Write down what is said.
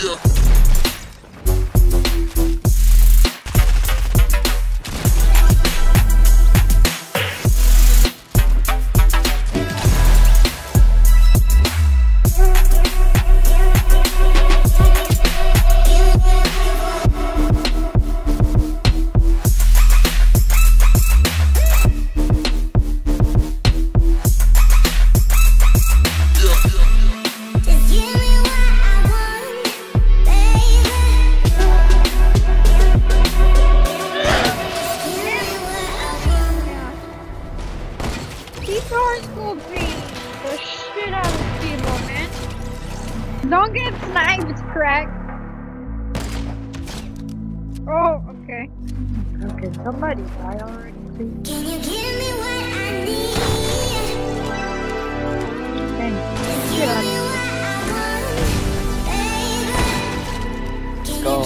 yeah. T-Throwers will the shit out of people, man. Don't get sniped, crack. Oh, okay. Okay, somebody I already. Can you give me what I need? Thanks. Go.